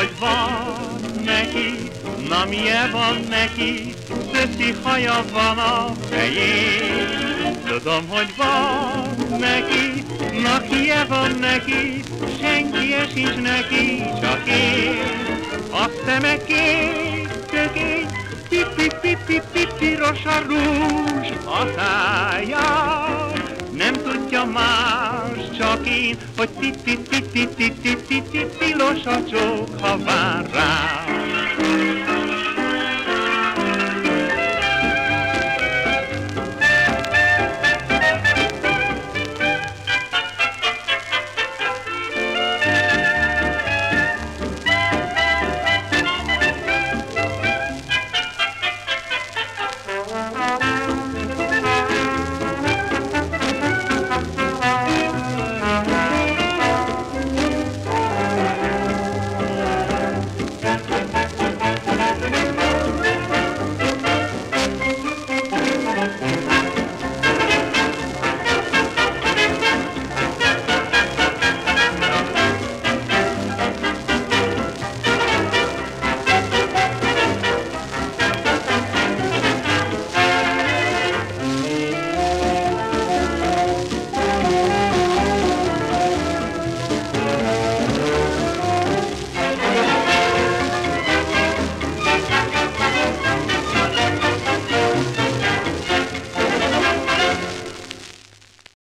Hogy van neki, na milyen van neki, szöszi haja van a fején. Tudom, hogy van neki, na kie van neki, senki sincs neki, csak én. A szeme kék, pipi-pipi-pipi, piros a rúzs, a szája, nem tudja más, csak én, hogy ti ti ti ti ti ti ti ti tilos a csók, ha vár rám.